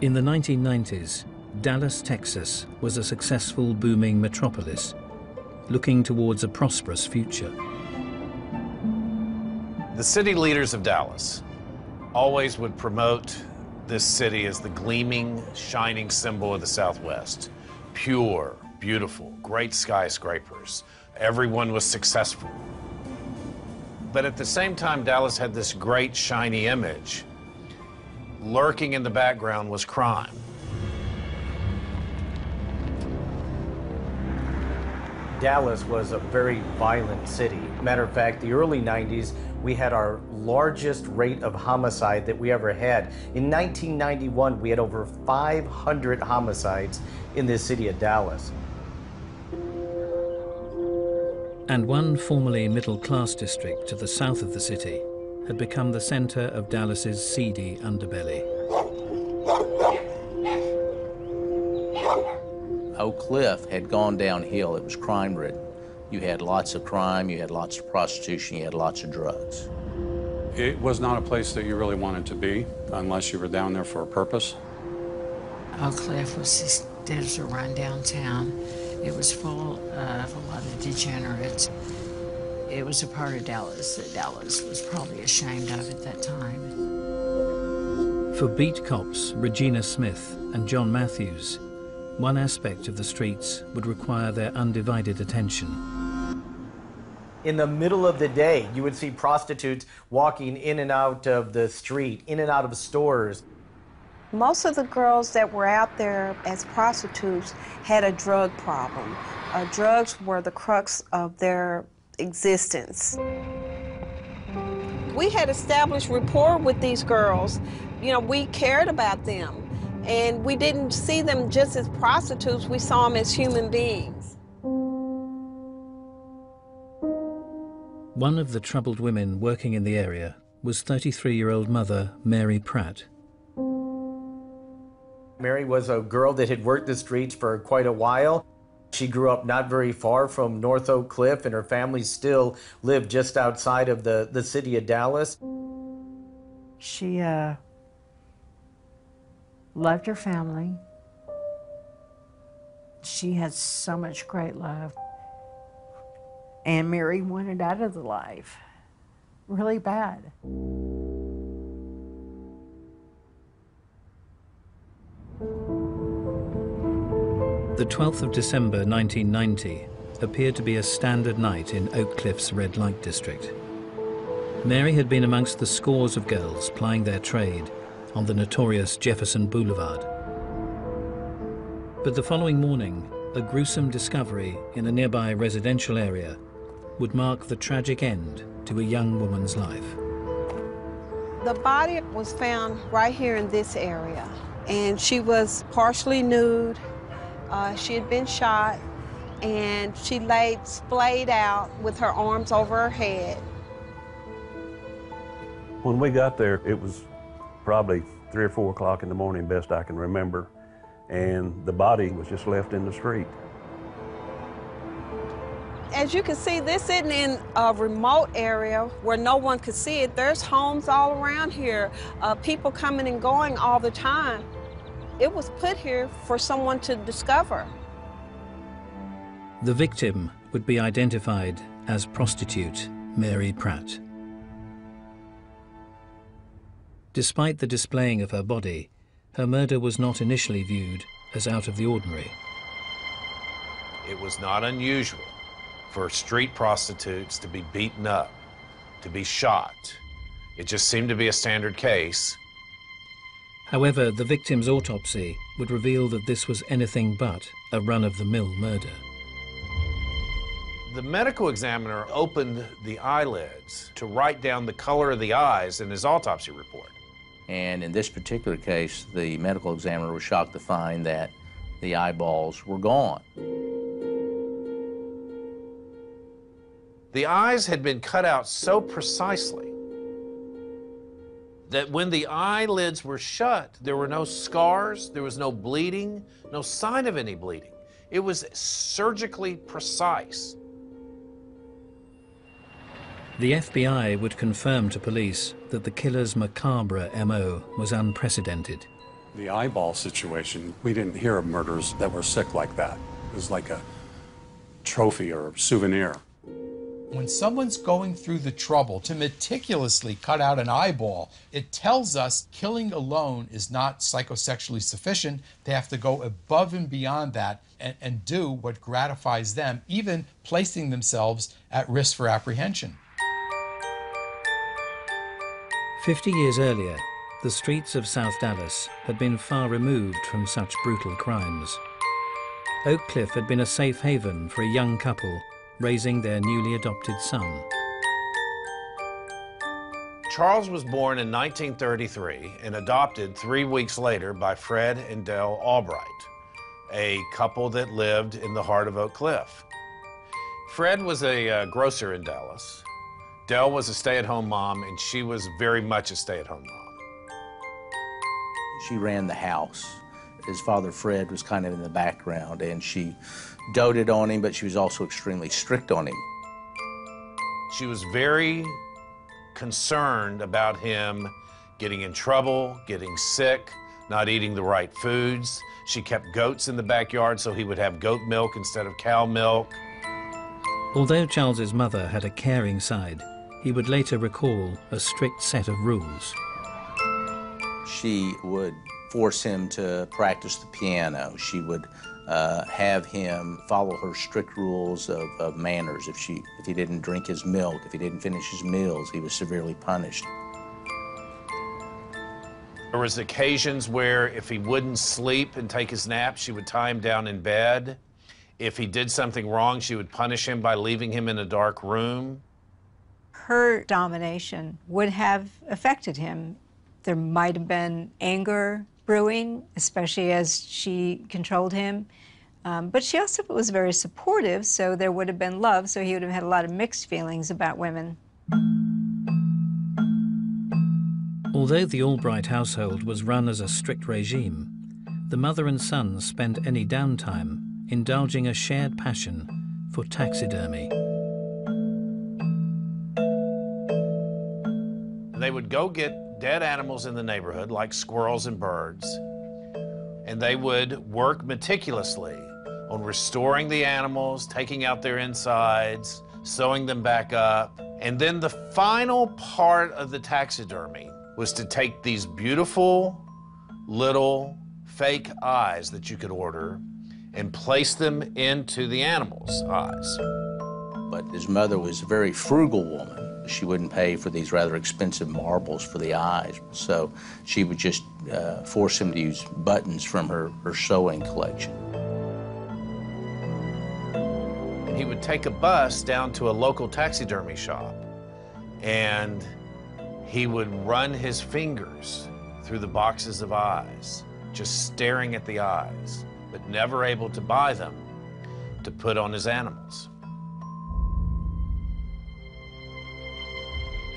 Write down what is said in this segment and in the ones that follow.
In the 1990s, Dallas, Texas was a successful, booming metropolis, looking towards a prosperous future. The city leaders of Dallas always would promote this city as the gleaming, shining symbol of the Southwest. Pure, beautiful, great skyscrapers. Everyone was successful. But at the same time, Dallas had this great, shiny image. Lurking in the background was crime. Dallas was a very violent city. Matter of fact, the early 90s, we had our largest rate of homicide that we ever had. In 1991, we had over 500 homicides in the city of Dallas. And one formerly middle class district to the south of the city had become the center of Dallas's seedy underbelly. Oak Cliff had gone downhill. It was crime ridden. You had lots of crime, you had lots of prostitution, you had lots of drugs. It was not a place that you really wanted to be unless you were down there for a purpose. Oak Cliff was just there's a run downtown. It was full of a lot of degenerates. It was a part of Dallas that Dallas was probably ashamed of at that time. For beat cops Regina Smith and John Matthews, one aspect of the streets would require their undivided attention. In the middle of the day, you would see prostitutes walking in and out of the street, in and out of stores. Most of the girls that were out there as prostitutes had a drug problem. Uh, drugs were the crux of their existence. We had established rapport with these girls. You know, we cared about them. And we didn't see them just as prostitutes, we saw them as human beings. One of the troubled women working in the area was 33-year-old mother Mary Pratt. Mary was a girl that had worked the streets for quite a while. She grew up not very far from North Oak Cliff, and her family still lived just outside of the, the city of Dallas. She uh, loved her family. She had so much great love. And Mary wanted out of the life really bad. The 12th of December 1990 appeared to be a standard night in Oak Cliff's red light district. Mary had been amongst the scores of girls plying their trade on the notorious Jefferson Boulevard. But the following morning, a gruesome discovery in a nearby residential area would mark the tragic end to a young woman's life. The body was found right here in this area, and she was partially nude. Uh, she had been shot, and she laid splayed out with her arms over her head. When we got there, it was probably three or four o'clock in the morning, best I can remember, and the body was just left in the street. As you can see, this isn't in a remote area where no one could see it. There's homes all around here, uh, people coming and going all the time. It was put here for someone to discover. The victim would be identified as prostitute Mary Pratt. Despite the displaying of her body, her murder was not initially viewed as out of the ordinary. It was not unusual for street prostitutes to be beaten up, to be shot. It just seemed to be a standard case. However, the victim's autopsy would reveal that this was anything but a run-of-the-mill murder. The medical examiner opened the eyelids to write down the color of the eyes in his autopsy report. And in this particular case, the medical examiner was shocked to find that the eyeballs were gone. The eyes had been cut out so precisely that when the eyelids were shut, there were no scars, there was no bleeding, no sign of any bleeding. It was surgically precise. The FBI would confirm to police that the killer's macabre MO was unprecedented. The eyeball situation, we didn't hear of murders that were sick like that. It was like a trophy or a souvenir. When someone's going through the trouble to meticulously cut out an eyeball, it tells us killing alone is not psychosexually sufficient. They have to go above and beyond that and, and do what gratifies them, even placing themselves at risk for apprehension. Fifty years earlier, the streets of South Dallas had been far removed from such brutal crimes. Oak Cliff had been a safe haven for a young couple raising their newly adopted son. Charles was born in 1933 and adopted three weeks later by Fred and Dell Albright, a couple that lived in the heart of Oak Cliff. Fred was a uh, grocer in Dallas. Dell was a stay at home mom, and she was very much a stay at home mom. She ran the house. His father, Fred, was kind of in the background, and she doted on him, but she was also extremely strict on him. She was very concerned about him getting in trouble, getting sick, not eating the right foods. She kept goats in the backyard so he would have goat milk instead of cow milk. Although Charles's mother had a caring side, he would later recall a strict set of rules. She would force him to practice the piano. She would uh, have him follow her strict rules of, of manners. If, she, if he didn't drink his milk, if he didn't finish his meals, he was severely punished. There was occasions where if he wouldn't sleep and take his nap, she would tie him down in bed. If he did something wrong, she would punish him by leaving him in a dark room. Her domination would have affected him. There might have been anger, brewing, especially as she controlled him. Um, but she also was very supportive, so there would have been love, so he would have had a lot of mixed feelings about women. Although the Albright household was run as a strict regime, the mother and son spent any downtime indulging a shared passion for taxidermy. They would go get dead animals in the neighborhood, like squirrels and birds, and they would work meticulously on restoring the animals, taking out their insides, sewing them back up. And then the final part of the taxidermy was to take these beautiful little fake eyes that you could order and place them into the animal's eyes. But his mother was a very frugal woman. She wouldn't pay for these rather expensive marbles for the eyes, so she would just uh, force him to use buttons from her, her sewing collection. He would take a bus down to a local taxidermy shop and he would run his fingers through the boxes of eyes, just staring at the eyes, but never able to buy them to put on his animals.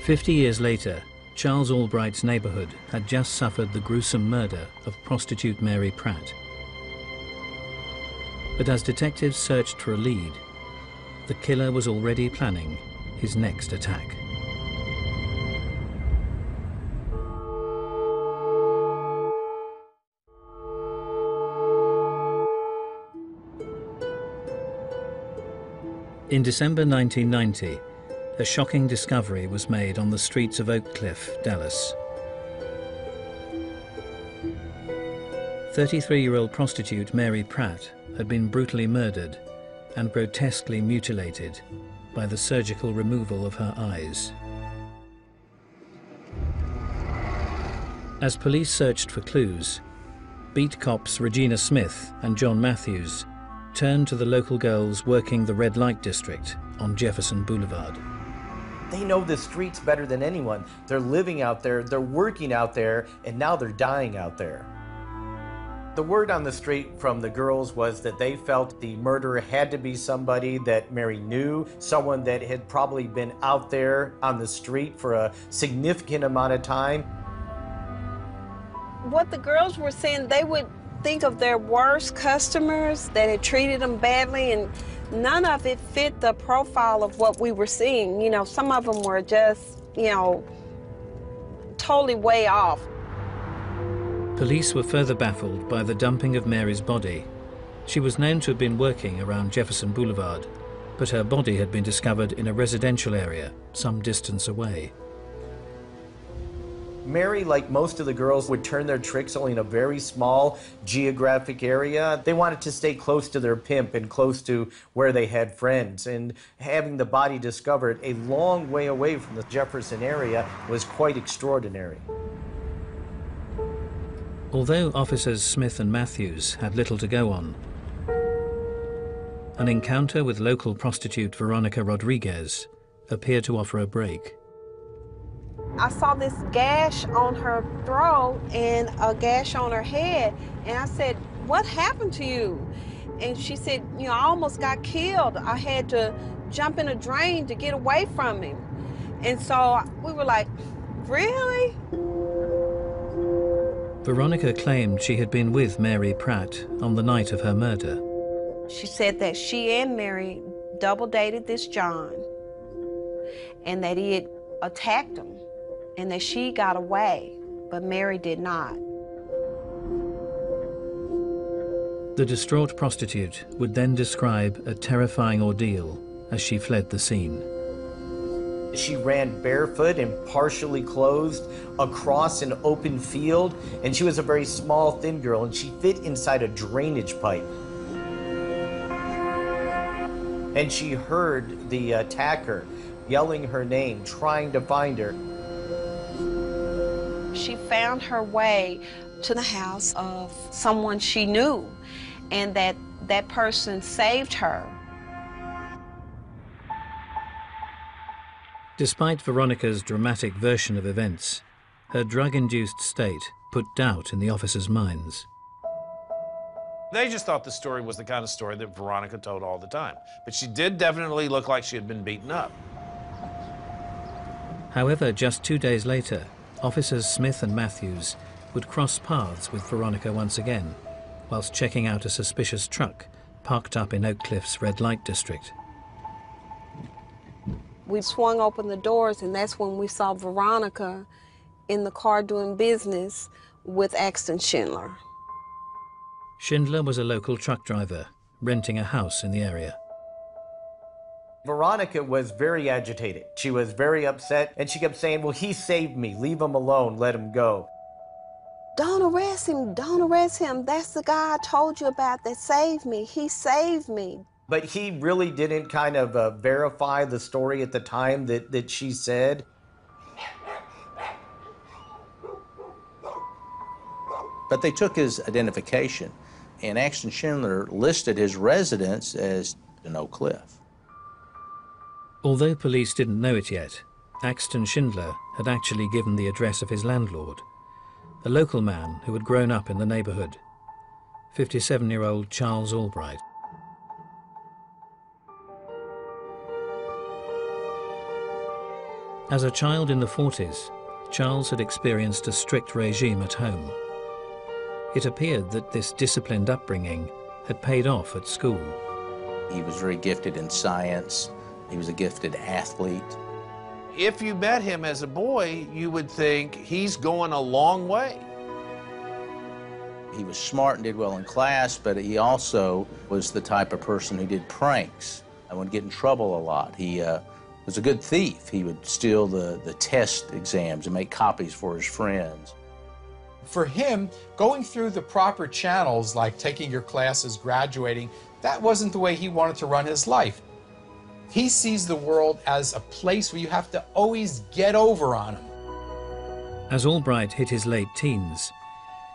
Fifty years later, Charles Albright's neighborhood had just suffered the gruesome murder of prostitute Mary Pratt. But as detectives searched for a lead, the killer was already planning his next attack. In December 1990, a shocking discovery was made on the streets of Oak Cliff, Dallas. 33-year-old prostitute Mary Pratt had been brutally murdered and grotesquely mutilated by the surgical removal of her eyes. As police searched for clues, beat cops Regina Smith and John Matthews turned to the local girls working the red light district on Jefferson Boulevard. They know the streets better than anyone. They're living out there, they're working out there, and now they're dying out there. The word on the street from the girls was that they felt the murderer had to be somebody that Mary knew, someone that had probably been out there on the street for a significant amount of time. What the girls were saying, they would think of their worst customers that had treated them badly, and none of it fit the profile of what we were seeing. You know, some of them were just, you know, totally way off. Police were further baffled by the dumping of Mary's body. She was known to have been working around Jefferson Boulevard, but her body had been discovered in a residential area some distance away. Mary, like most of the girls, would turn their tricks only in a very small geographic area. They wanted to stay close to their pimp and close to where they had friends. And having the body discovered a long way away from the Jefferson area was quite extraordinary. Although officers Smith and Matthews had little to go on, an encounter with local prostitute Veronica Rodriguez appeared to offer a break. I saw this gash on her throat and a gash on her head. And I said, What happened to you? And she said, You know, I almost got killed. I had to jump in a drain to get away from him. And so we were like, Really? Veronica claimed she had been with Mary Pratt on the night of her murder. She said that she and Mary double dated this John and that he had attacked him and that she got away, but Mary did not. The distraught prostitute would then describe a terrifying ordeal as she fled the scene. She ran barefoot and partially clothed across an open field, and she was a very small, thin girl, and she fit inside a drainage pipe. And she heard the attacker yelling her name, trying to find her. She found her way to the house of someone she knew, and that that person saved her. Despite Veronica's dramatic version of events, her drug-induced state put doubt in the officers' minds. They just thought the story was the kind of story that Veronica told all the time. But she did definitely look like she had been beaten up. However, just two days later, officers Smith and Matthews would cross paths with Veronica once again, whilst checking out a suspicious truck parked up in Oak Cliff's red light district. We swung open the doors, and that's when we saw Veronica in the car doing business with Axton Schindler. Schindler was a local truck driver, renting a house in the area. Veronica was very agitated. She was very upset, and she kept saying, Well, he saved me. Leave him alone. Let him go. Don't arrest him. Don't arrest him. That's the guy I told you about that saved me. He saved me. But he really didn't kind of uh, verify the story at the time that, that she said. But they took his identification, and Axton Schindler listed his residence as in Oak Cliff. Although police didn't know it yet, Axton Schindler had actually given the address of his landlord, a local man who had grown up in the neighborhood, 57-year-old Charles Albright. As a child in the 40s, Charles had experienced a strict regime at home. It appeared that this disciplined upbringing had paid off at school. He was very gifted in science. He was a gifted athlete. If you met him as a boy, you would think he's going a long way. He was smart and did well in class, but he also was the type of person who did pranks and would get in trouble a lot. He uh, was a good thief. He would steal the, the test exams and make copies for his friends. For him, going through the proper channels, like taking your classes, graduating, that wasn't the way he wanted to run his life. He sees the world as a place where you have to always get over on him. As Albright hit his late teens,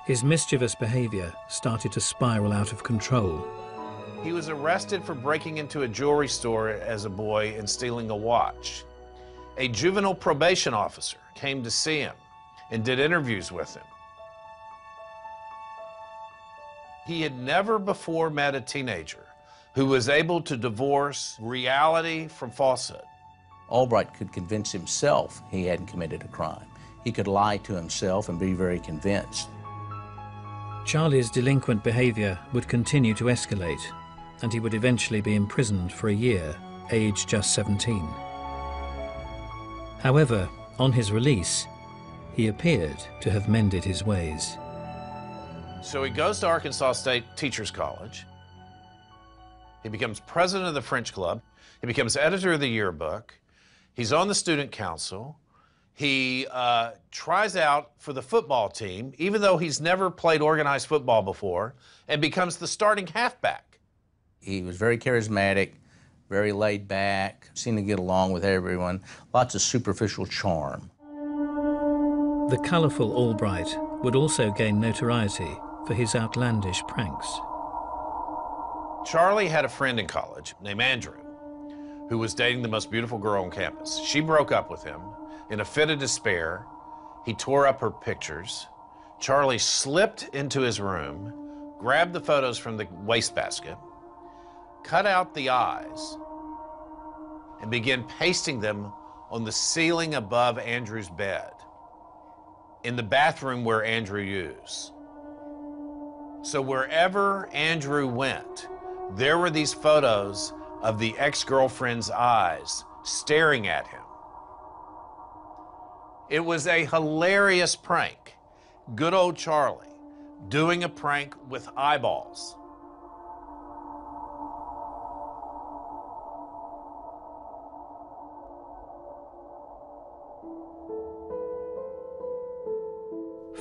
his mischievous behavior started to spiral out of control. He was arrested for breaking into a jewelry store as a boy and stealing a watch. A juvenile probation officer came to see him and did interviews with him. He had never before met a teenager who was able to divorce reality from falsehood. Albright could convince himself he hadn't committed a crime. He could lie to himself and be very convinced. Charlie's delinquent behavior would continue to escalate, and he would eventually be imprisoned for a year, aged just 17. However, on his release, he appeared to have mended his ways. So he goes to Arkansas State Teachers College. He becomes president of the French Club. He becomes editor of the yearbook. He's on the student council. He uh, tries out for the football team, even though he's never played organized football before, and becomes the starting halfback. He was very charismatic, very laid back, seemed to get along with everyone, lots of superficial charm. The colourful Albright would also gain notoriety for his outlandish pranks. Charlie had a friend in college named Andrew who was dating the most beautiful girl on campus. She broke up with him. In a fit of despair, he tore up her pictures. Charlie slipped into his room, grabbed the photos from the wastebasket, cut out the eyes, and began pasting them on the ceiling above Andrew's bed in the bathroom where Andrew used. So wherever Andrew went, there were these photos of the ex girlfriend's eyes staring at him. It was a hilarious prank. Good old Charlie doing a prank with eyeballs.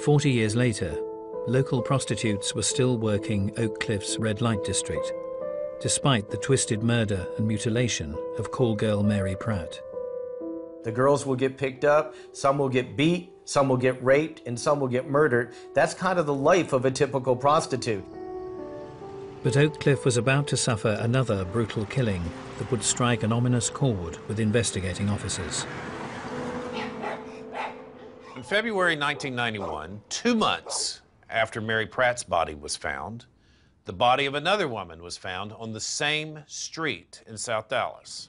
Forty years later, local prostitutes were still working Oak Cliff's red light district despite the twisted murder and mutilation of call girl Mary Pratt. The girls will get picked up, some will get beat, some will get raped, and some will get murdered. That's kind of the life of a typical prostitute. But Oak Cliff was about to suffer another brutal killing that would strike an ominous chord with investigating officers. In February 1991, two months after Mary Pratt's body was found, the body of another woman was found on the same street in South Dallas.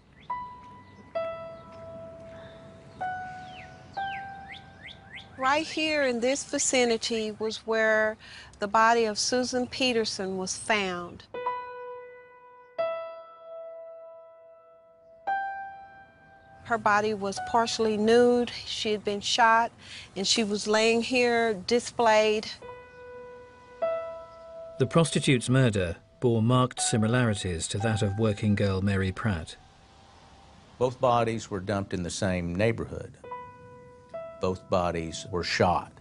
Right here in this vicinity was where the body of Susan Peterson was found. Her body was partially nude. She had been shot, and she was laying here displayed the prostitute's murder bore marked similarities to that of working girl Mary Pratt. Both bodies were dumped in the same neighborhood. Both bodies were shot.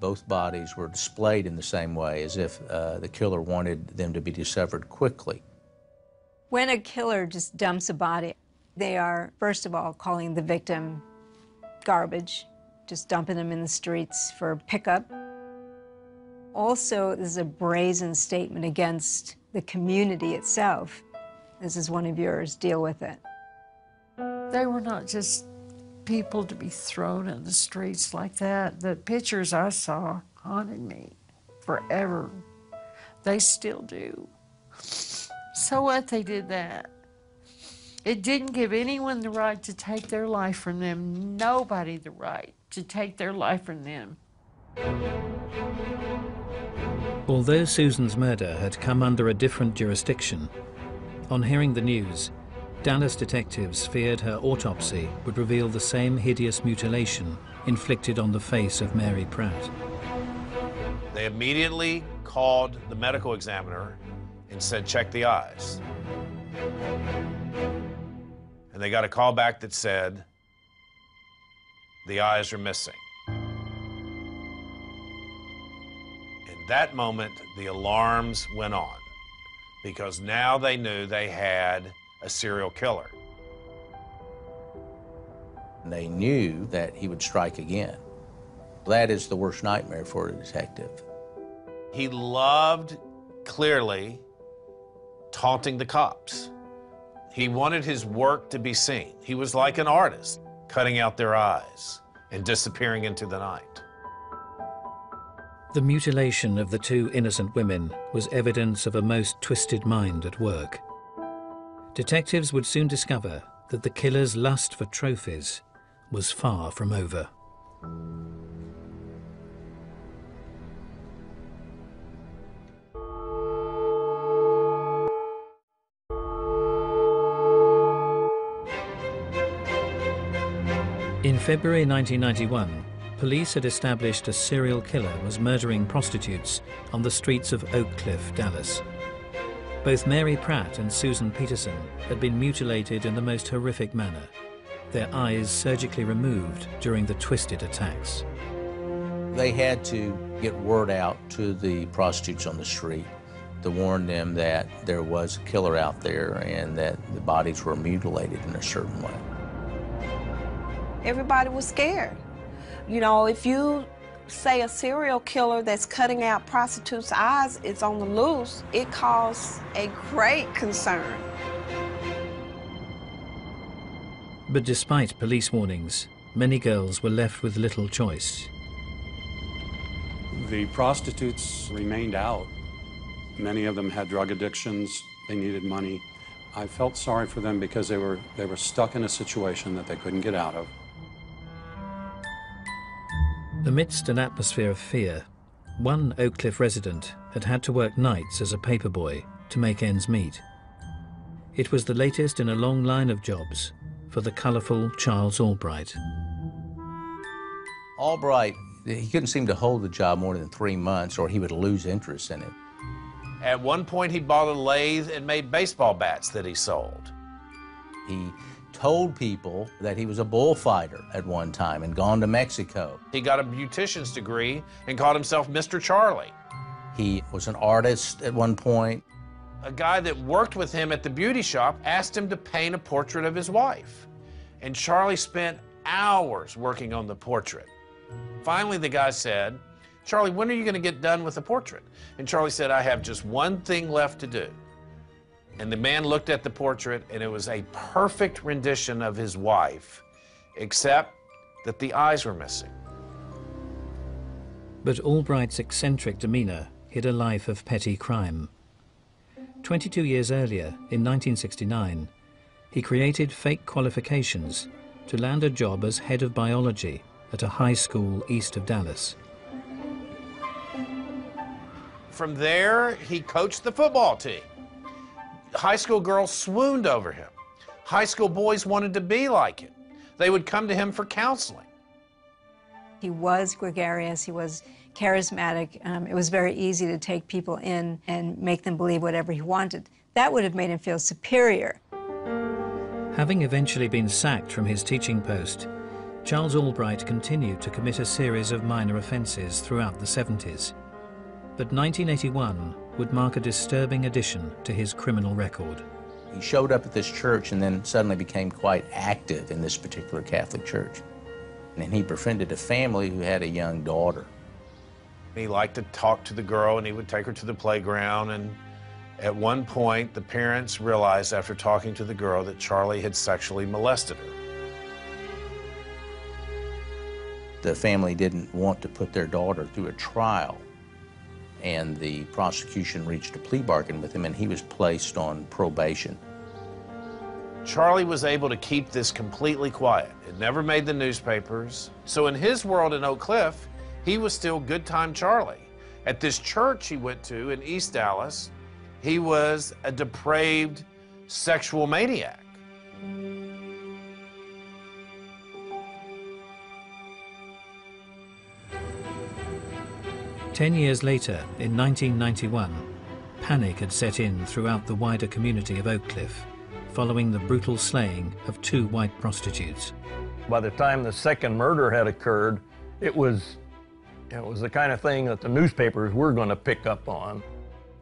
Both bodies were displayed in the same way, as if uh, the killer wanted them to be discovered quickly. When a killer just dumps a body, they are, first of all, calling the victim garbage, just dumping them in the streets for pickup. Also, this is a brazen statement against the community itself. This is one of yours, deal with it. They were not just people to be thrown in the streets like that. The pictures I saw haunted me forever. They still do. So what they did that? It didn't give anyone the right to take their life from them, nobody the right to take their life from them. Although Susan's murder had come under a different jurisdiction, on hearing the news, Dallas detectives feared her autopsy would reveal the same hideous mutilation inflicted on the face of Mary Pratt. They immediately called the medical examiner and said, check the eyes. And they got a call back that said, the eyes are missing. That moment, the alarms went on because now they knew they had a serial killer. They knew that he would strike again. That is the worst nightmare for a detective. He loved, clearly, taunting the cops. He wanted his work to be seen. He was like an artist, cutting out their eyes and disappearing into the night. The mutilation of the two innocent women was evidence of a most twisted mind at work. Detectives would soon discover that the killer's lust for trophies was far from over. In February 1991, police had established a serial killer was murdering prostitutes on the streets of Oak Cliff, Dallas. Both Mary Pratt and Susan Peterson had been mutilated in the most horrific manner, their eyes surgically removed during the twisted attacks. They had to get word out to the prostitutes on the street to warn them that there was a killer out there and that the bodies were mutilated in a certain way. Everybody was scared. You know, if you say a serial killer that's cutting out prostitutes' eyes is on the loose, it caused a great concern. But despite police warnings, many girls were left with little choice. The prostitutes remained out. Many of them had drug addictions. They needed money. I felt sorry for them because they were, they were stuck in a situation that they couldn't get out of. Amidst an atmosphere of fear, one Oak Cliff resident had had to work nights as a paperboy to make ends meet. It was the latest in a long line of jobs for the colourful Charles Albright. Albright, he couldn't seem to hold the job more than three months or he would lose interest in it. At one point, he bought a lathe and made baseball bats that he sold. He told people that he was a bullfighter at one time and gone to Mexico. He got a beautician's degree and called himself Mr. Charlie. He was an artist at one point. A guy that worked with him at the beauty shop asked him to paint a portrait of his wife. And Charlie spent hours working on the portrait. Finally, the guy said, Charlie, when are you going to get done with the portrait? And Charlie said, I have just one thing left to do. And the man looked at the portrait, and it was a perfect rendition of his wife, except that the eyes were missing. But Albright's eccentric demeanour hid a life of petty crime. 22 years earlier, in 1969, he created fake qualifications to land a job as head of biology at a high school east of Dallas. From there, he coached the football team. High school girls swooned over him. High school boys wanted to be like him. They would come to him for counseling. He was gregarious, he was charismatic. Um, it was very easy to take people in and make them believe whatever he wanted. That would have made him feel superior. Having eventually been sacked from his teaching post, Charles Albright continued to commit a series of minor offences throughout the 70s. But 1981 would mark a disturbing addition to his criminal record. He showed up at this church and then suddenly became quite active in this particular Catholic church. And he befriended a family who had a young daughter. He liked to talk to the girl and he would take her to the playground. And at one point, the parents realized after talking to the girl that Charlie had sexually molested her. The family didn't want to put their daughter through a trial. And the prosecution reached a plea bargain with him, and he was placed on probation. Charlie was able to keep this completely quiet. It never made the newspapers. So in his world in Oak Cliff, he was still good time Charlie. At this church he went to in East Dallas, he was a depraved sexual maniac. Ten years later, in 1991, panic had set in throughout the wider community of Oak Cliff, following the brutal slaying of two white prostitutes. By the time the second murder had occurred, it was, it was the kind of thing that the newspapers were going to pick up on.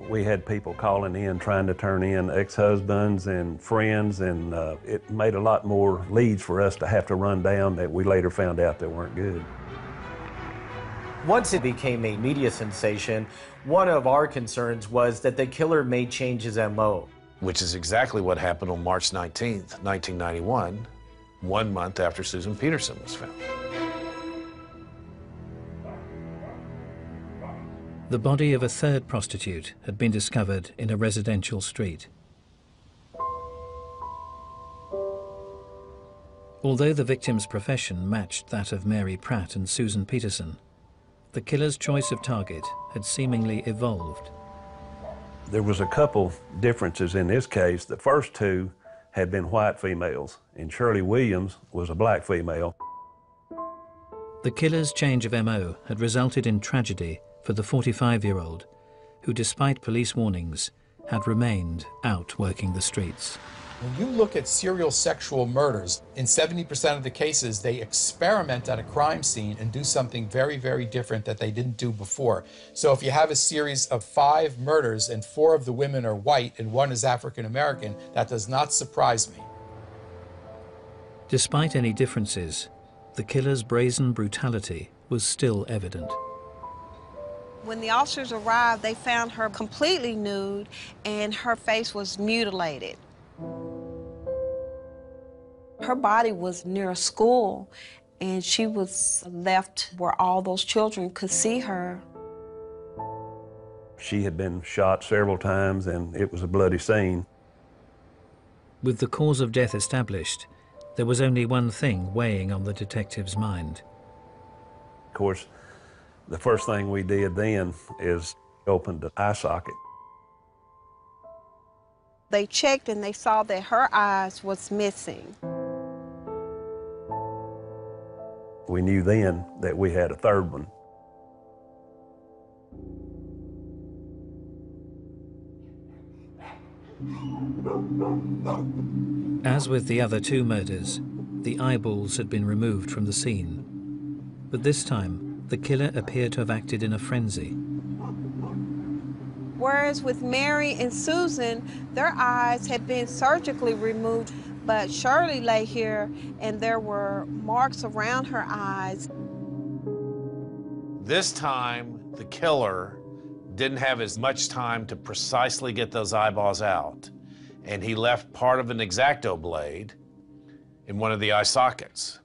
We had people calling in trying to turn in ex-husbands and friends, and uh, it made a lot more leads for us to have to run down that we later found out that weren't good. Once it became a media sensation, one of our concerns was that the killer may change his MO. Which is exactly what happened on March 19th, 1991, one month after Susan Peterson was found. The body of a third prostitute had been discovered in a residential street. Although the victim's profession matched that of Mary Pratt and Susan Peterson, the killer's choice of target had seemingly evolved. There was a couple differences in this case. The first two had been white females, and Shirley Williams was a black female. The killer's change of MO had resulted in tragedy for the 45 year old, who, despite police warnings, had remained out working the streets. When you look at serial sexual murders, in 70% of the cases, they experiment at a crime scene and do something very, very different that they didn't do before. So if you have a series of five murders and four of the women are white and one is African American, that does not surprise me. Despite any differences, the killer's brazen brutality was still evident. When the officers arrived, they found her completely nude and her face was mutilated. Her body was near a school and she was left where all those children could see her. She had been shot several times and it was a bloody scene. With the cause of death established, there was only one thing weighing on the detective's mind. Of course, the first thing we did then is opened the eye socket. They checked and they saw that her eyes was missing. We knew then that we had a third one. As with the other two murders, the eyeballs had been removed from the scene. But this time, the killer appeared to have acted in a frenzy. Whereas with Mary and Susan, their eyes had been surgically removed, but Shirley lay here and there were marks around her eyes. This time, the killer didn't have as much time to precisely get those eyeballs out, and he left part of an X-Acto blade in one of the eye sockets.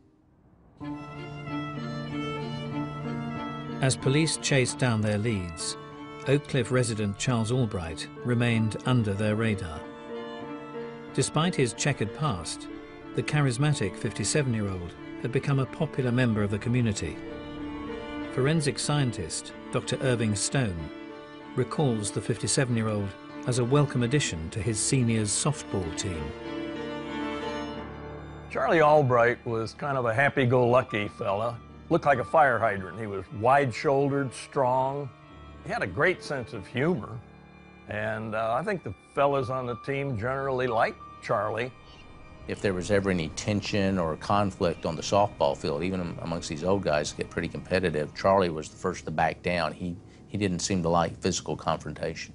As police chased down their leads, Oak Cliff resident Charles Albright remained under their radar. Despite his checkered past, the charismatic 57 year old had become a popular member of the community. Forensic scientist Dr. Irving Stone recalls the 57 year old as a welcome addition to his seniors softball team. Charlie Albright was kind of a happy go lucky fella. Looked like a fire hydrant. He was wide shouldered, strong. He had a great sense of humor. And uh, I think the fellas on the team generally liked Charlie. If there was ever any tension or conflict on the softball field, even amongst these old guys get pretty competitive, Charlie was the first to back down. He, he didn't seem to like physical confrontation.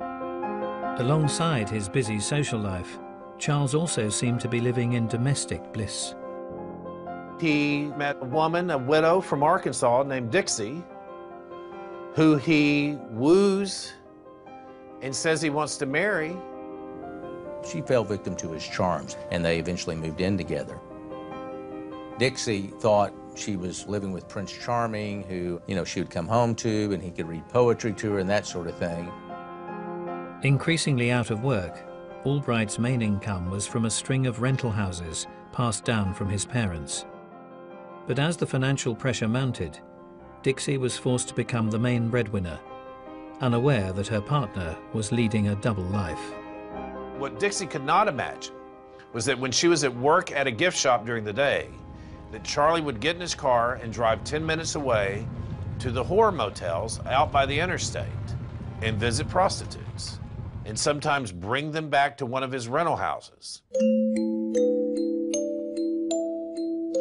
Alongside his busy social life, Charles also seemed to be living in domestic bliss. He met a woman, a widow from Arkansas named Dixie, who he woos and says he wants to marry. She fell victim to his charms, and they eventually moved in together. Dixie thought she was living with Prince Charming, who, you know, she would come home to, and he could read poetry to her and that sort of thing. Increasingly out of work, Albright's main income was from a string of rental houses passed down from his parents. But as the financial pressure mounted, Dixie was forced to become the main breadwinner, unaware that her partner was leading a double life. What Dixie could not imagine was that when she was at work at a gift shop during the day, that Charlie would get in his car and drive 10 minutes away to the whore motels out by the interstate and visit prostitutes and sometimes bring them back to one of his rental houses.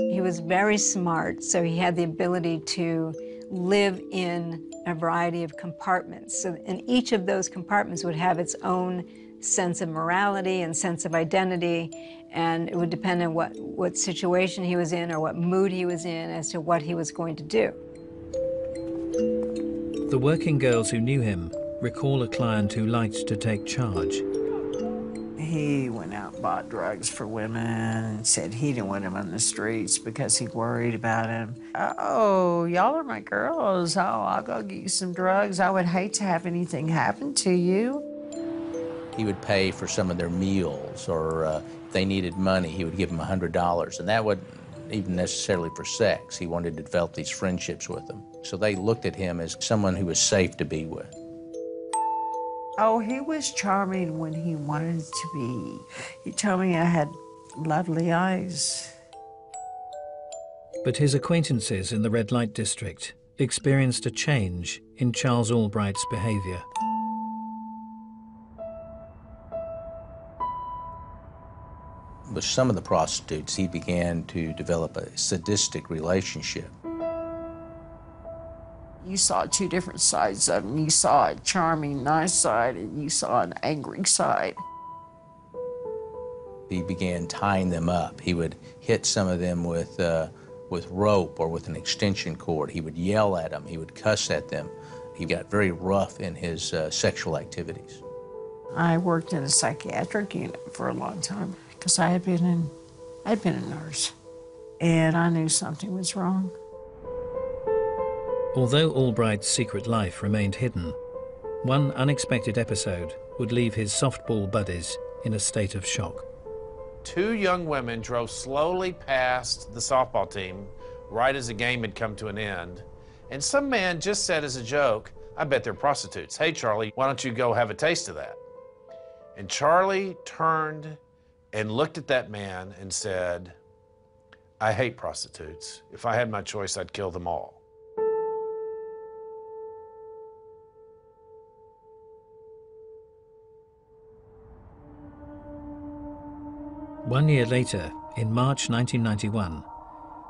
He was very smart, so he had the ability to live in a variety of compartments. So, and each of those compartments would have its own sense of morality and sense of identity, and it would depend on what, what situation he was in or what mood he was in as to what he was going to do. The working girls who knew him recall a client who liked to take charge. He went out and bought drugs for women and said he didn't want them on the streets because he worried about them. Oh, y'all are my girls. Oh, I'll go get you some drugs. I would hate to have anything happen to you. He would pay for some of their meals, or uh, if they needed money, he would give them $100. And that wasn't even necessarily for sex. He wanted to develop these friendships with them. So they looked at him as someone who was safe to be with. Oh, he was charming when he wanted to be. He told me I had lovely eyes. But his acquaintances in the red light district experienced a change in Charles Albright's behavior. With some of the prostitutes, he began to develop a sadistic relationship. You saw two different sides of him. You saw a charming, nice side, and you saw an angry side. He began tying them up. He would hit some of them with, uh, with rope or with an extension cord. He would yell at them. He would cuss at them. He got very rough in his uh, sexual activities. I worked in a psychiatric unit for a long time because I had been in, I'd been a nurse, and I knew something was wrong. Although Albright's secret life remained hidden, one unexpected episode would leave his softball buddies in a state of shock. Two young women drove slowly past the softball team right as the game had come to an end, and some man just said as a joke, I bet they're prostitutes. Hey, Charlie, why don't you go have a taste of that? And Charlie turned and looked at that man and said, I hate prostitutes. If I had my choice, I'd kill them all. One year later, in March 1991,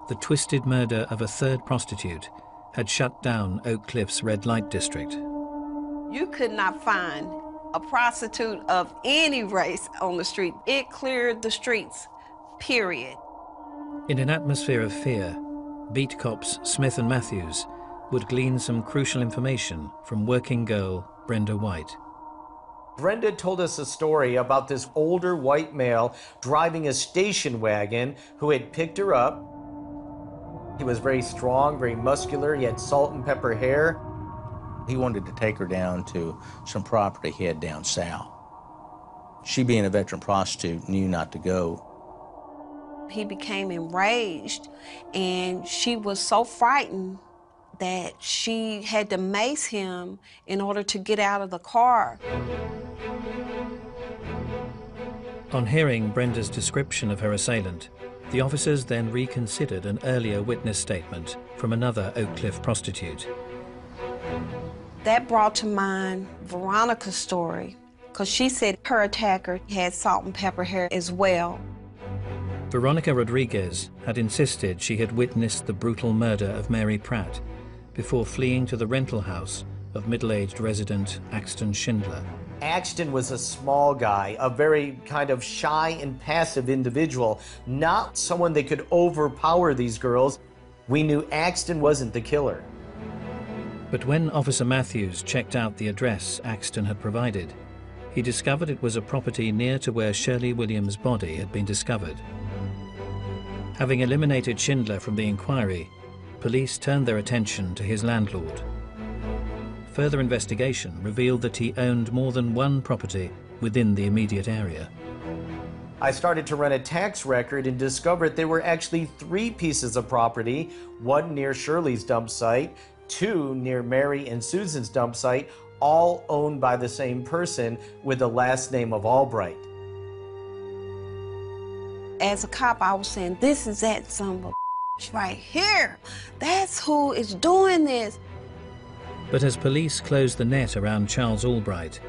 the twisted murder of a third prostitute had shut down Oak Cliff's red light district. You could not find a prostitute of any race on the street. It cleared the streets, period. In an atmosphere of fear, beat cops Smith and Matthews would glean some crucial information from working girl Brenda White. Brenda told us a story about this older white male driving a station wagon who had picked her up. He was very strong, very muscular. He had salt and pepper hair. He wanted to take her down to some property he had down south. She, being a veteran prostitute, knew not to go. He became enraged, and she was so frightened that she had to mace him in order to get out of the car. On hearing Brenda's description of her assailant, the officers then reconsidered an earlier witness statement from another Oak Cliff prostitute. That brought to mind Veronica's story, because she said her attacker had salt and pepper hair as well. Veronica Rodriguez had insisted she had witnessed the brutal murder of Mary Pratt before fleeing to the rental house of middle-aged resident Axton Schindler. Axton was a small guy, a very kind of shy and passive individual, not someone that could overpower these girls. We knew Axton wasn't the killer. But when Officer Matthews checked out the address Axton had provided, he discovered it was a property near to where Shirley Williams' body had been discovered. Having eliminated Schindler from the inquiry, police turned their attention to his landlord. Further investigation revealed that he owned more than one property within the immediate area. I started to run a tax record and discovered there were actually three pieces of property one near Shirley's dump site, two near Mary and Susan's dump site, all owned by the same person with the last name of Albright. As a cop, I was saying, This is that son of a right here. That's who is doing this. But as police closed the net around Charles Albright,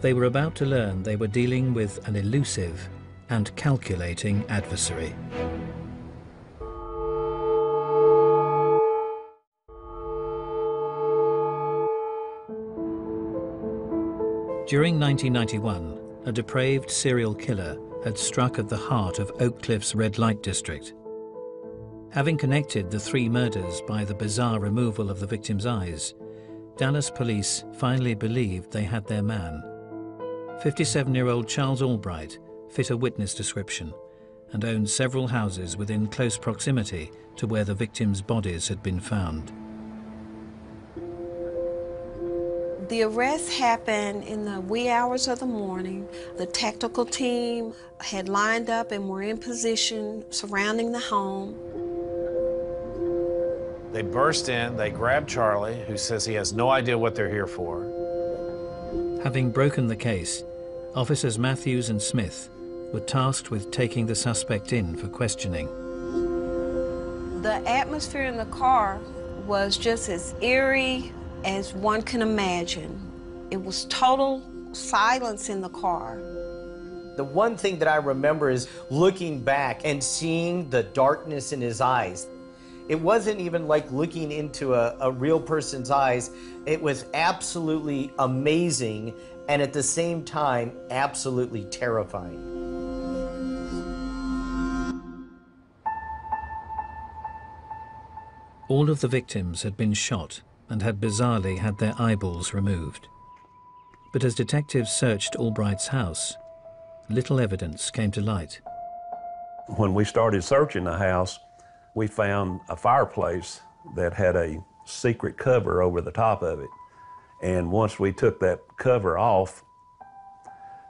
they were about to learn they were dealing with an elusive and calculating adversary. During 1991, a depraved serial killer had struck at the heart of Oak Cliff's red light district. Having connected the three murders by the bizarre removal of the victim's eyes, Dallas police finally believed they had their man. 57-year-old Charles Albright fit a witness description and owned several houses within close proximity to where the victims' bodies had been found. The arrest happened in the wee hours of the morning. The tactical team had lined up and were in position surrounding the home. They burst in, they grab Charlie, who says he has no idea what they're here for. Having broken the case, officers Matthews and Smith were tasked with taking the suspect in for questioning. The atmosphere in the car was just as eerie as one can imagine. It was total silence in the car. The one thing that I remember is looking back and seeing the darkness in his eyes. It wasn't even like looking into a, a real person's eyes. It was absolutely amazing and at the same time, absolutely terrifying. All of the victims had been shot and had bizarrely had their eyeballs removed. But as detectives searched Albright's house, little evidence came to light. When we started searching the house, we found a fireplace that had a secret cover over the top of it. And once we took that cover off,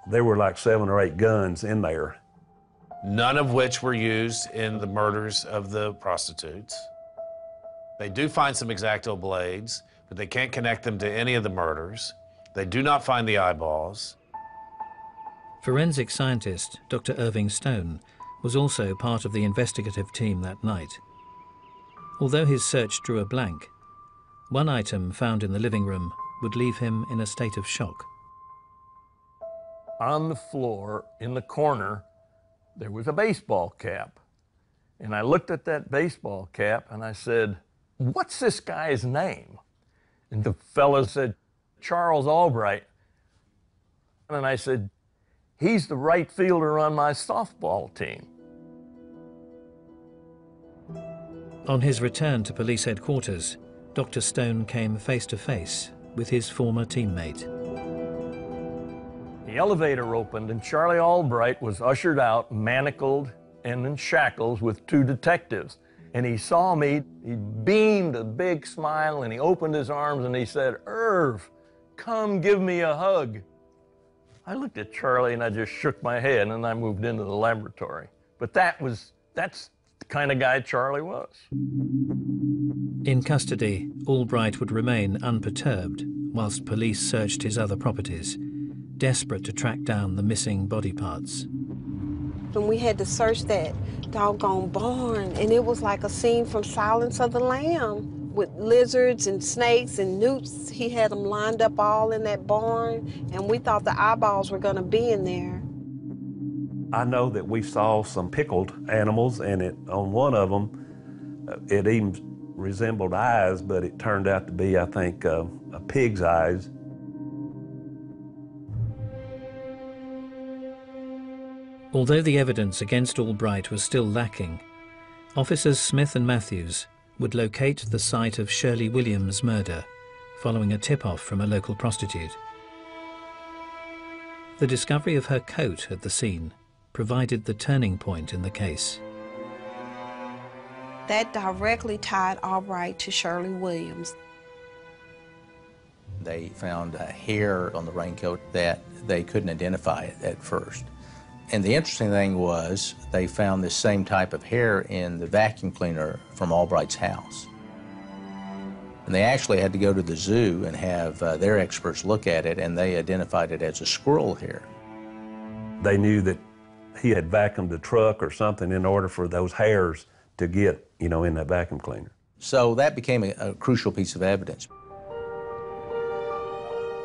there were like seven or eight guns in there. None of which were used in the murders of the prostitutes. They do find some X-Acto blades, but they can't connect them to any of the murders. They do not find the eyeballs. Forensic scientist Dr. Irving Stone was also part of the investigative team that night. Although his search drew a blank, one item found in the living room would leave him in a state of shock. On the floor in the corner, there was a baseball cap. And I looked at that baseball cap and I said, What's this guy's name? And the fellow said, Charles Albright. And I said, He's the right fielder on my softball team. On his return to police headquarters, Dr. Stone came face to face with his former teammate. The elevator opened and Charlie Albright was ushered out, manacled and in shackles with two detectives. And he saw me, he beamed a big smile and he opened his arms and he said, Irv, come give me a hug. I looked at Charlie and I just shook my head and I moved into the laboratory. But that was, that's the kind of guy Charlie was. In custody, Albright would remain unperturbed whilst police searched his other properties, desperate to track down the missing body parts. And we had to search that doggone barn, and it was like a scene from Silence of the Lamb with lizards and snakes and newts. He had them lined up all in that barn, and we thought the eyeballs were going to be in there. I know that we saw some pickled animals, and it, on one of them, uh, it even resembled eyes, but it turned out to be, I think, uh, a pig's eyes. Although the evidence against Albright was still lacking, officers Smith and Matthews would locate the site of Shirley Williams' murder following a tip-off from a local prostitute. The discovery of her coat at the scene provided the turning point in the case. That directly tied Albright to Shirley Williams. They found a hair on the raincoat that they couldn't identify at first. And the interesting thing was they found this same type of hair in the vacuum cleaner from Albright's house. And they actually had to go to the zoo and have uh, their experts look at it, and they identified it as a squirrel hair. They knew that he had vacuumed the truck or something in order for those hairs to get, you know, in that vacuum cleaner. So that became a, a crucial piece of evidence.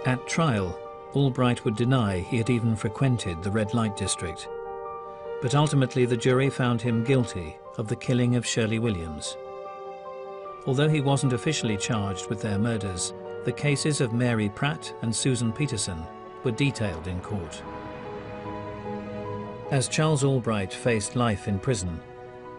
At trial, Albright would deny he had even frequented the red light district. But ultimately the jury found him guilty of the killing of Shirley Williams. Although he wasn't officially charged with their murders, the cases of Mary Pratt and Susan Peterson were detailed in court. As Charles Albright faced life in prison,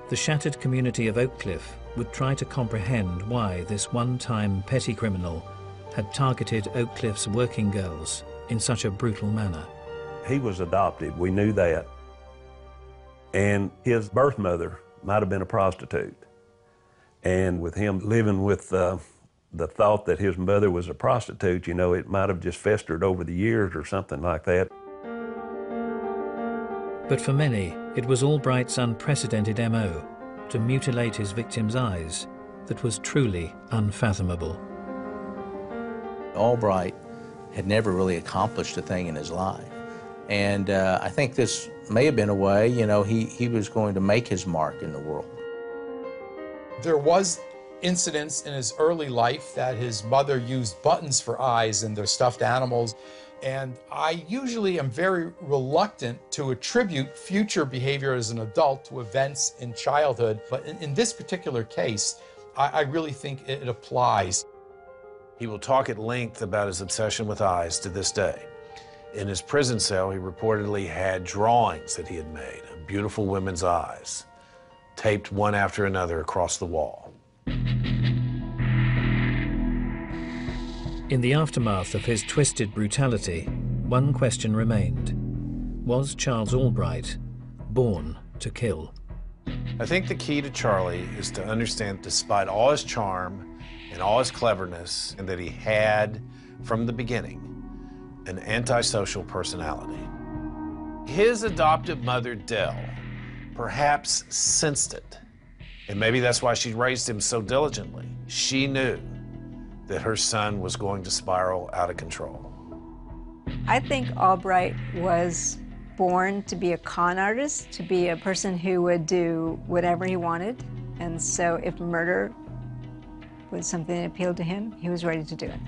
the shattered community of Oak Cliff would try to comprehend why this one-time petty criminal had targeted Oak Cliff's working girls in such a brutal manner. He was adopted, we knew that. And his birth mother might have been a prostitute. And with him living with uh, the thought that his mother was a prostitute, you know, it might have just festered over the years or something like that. But for many, it was Albright's unprecedented MO to mutilate his victim's eyes that was truly unfathomable. Albright had never really accomplished a thing in his life. And uh, I think this may have been a way, you know, he, he was going to make his mark in the world. There was incidents in his early life that his mother used buttons for eyes in their stuffed animals. And I usually am very reluctant to attribute future behavior as an adult to events in childhood. But in, in this particular case, I, I really think it, it applies. He will talk at length about his obsession with eyes to this day. In his prison cell, he reportedly had drawings that he had made of beautiful women's eyes, taped one after another across the wall. In the aftermath of his twisted brutality, one question remained. Was Charles Albright born to kill? I think the key to Charlie is to understand, despite all his charm and all his cleverness, and that he had, from the beginning, an antisocial personality. His adoptive mother, Dell, perhaps sensed it. And maybe that's why she raised him so diligently. She knew that her son was going to spiral out of control. I think Albright was born to be a con artist, to be a person who would do whatever he wanted. And so if murder was something that appealed to him, he was ready to do it.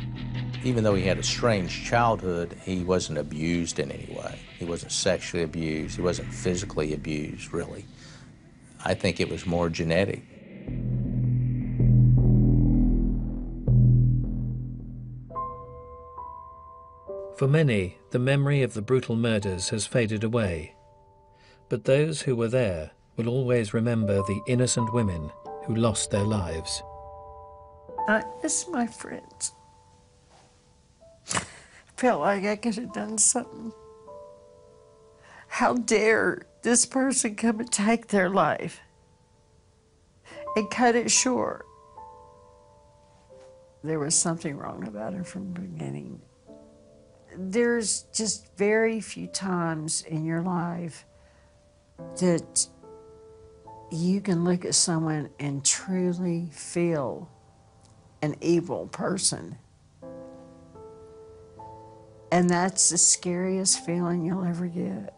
Even though he had a strange childhood, he wasn't abused in any way. He wasn't sexually abused. He wasn't physically abused, really. I think it was more genetic. For many, the memory of the brutal murders has faded away. But those who were there will always remember the innocent women who lost their lives. I miss my friends. Felt like I could have done something. How dare this person come and take their life and cut it short? There was something wrong about it from the beginning. There's just very few times in your life that you can look at someone and truly feel an evil person. And that's the scariest feeling you'll ever get.